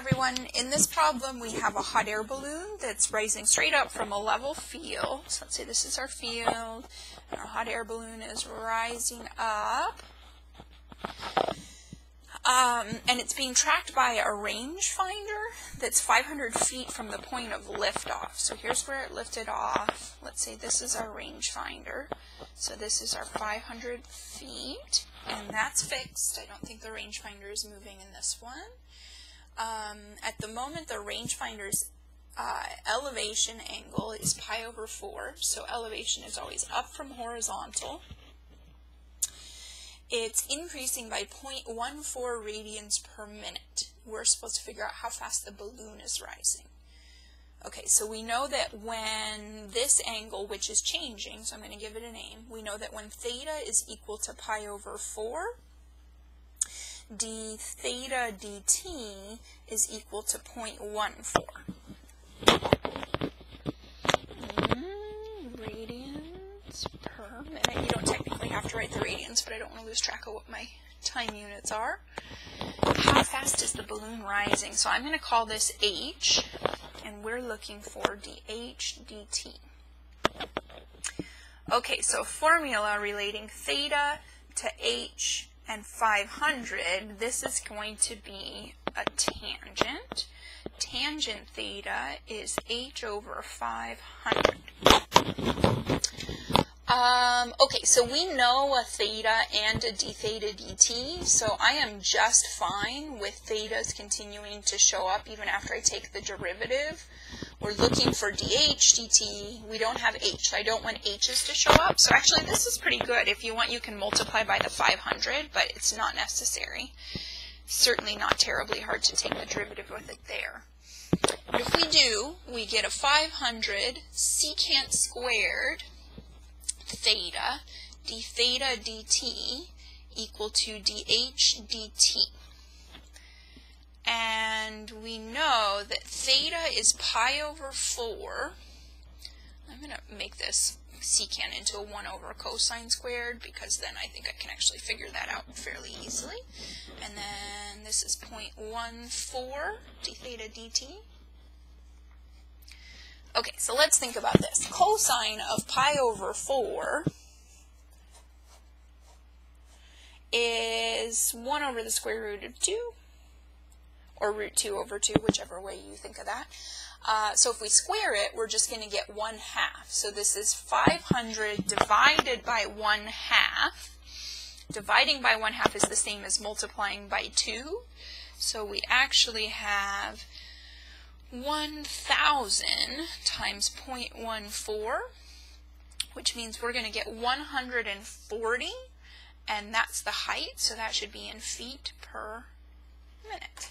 everyone. In this problem, we have a hot air balloon that's rising straight up from a level field. So let's say this is our field, and our hot air balloon is rising up. Um, and it's being tracked by a rangefinder that's 500 feet from the point of liftoff. So here's where it lifted off. Let's say this is our rangefinder. So this is our 500 feet, and that's fixed. I don't think the rangefinder is moving in this one. Um, at the moment, the rangefinder's uh, elevation angle is pi over 4, so elevation is always up from horizontal. It's increasing by 0.14 radians per minute. We're supposed to figure out how fast the balloon is rising. Okay, so we know that when this angle, which is changing, so I'm going to give it a name, we know that when theta is equal to pi over 4, d theta dt is equal to 0.14. Mm, radians per minute. You don't technically have to write the radians, but I don't want to lose track of what my time units are. How fast is the balloon rising? So I'm going to call this h, and we're looking for dh dt. Okay, so formula relating theta to h and 500, this is going to be a tangent. Tangent theta is h over 500. Um, okay, so we know a theta and a d theta dt, so I am just fine with thetas continuing to show up even after I take the derivative. We're looking for dh dt. We don't have H. I don't want h's to show up. So actually, this is pretty good. If you want, you can multiply by the 500, but it's not necessary. Certainly not terribly hard to take the derivative with it there. But if we do, we get a 500 secant squared theta d theta dt equal to dh dt. And that theta is pi over 4. I'm going to make this secant into a 1 over cosine squared because then I think I can actually figure that out fairly easily. And then this is 0.14 d theta dt. Okay, so let's think about this. Cosine of pi over 4 is 1 over the square root of 2, or root 2 over 2, whichever way you think of that. Uh, so if we square it, we're just going to get 1 half. So this is 500 divided by 1 half. Dividing by 1 half is the same as multiplying by 2. So we actually have 1,000 times 0.14, which means we're going to get 140, and that's the height, so that should be in feet per minute.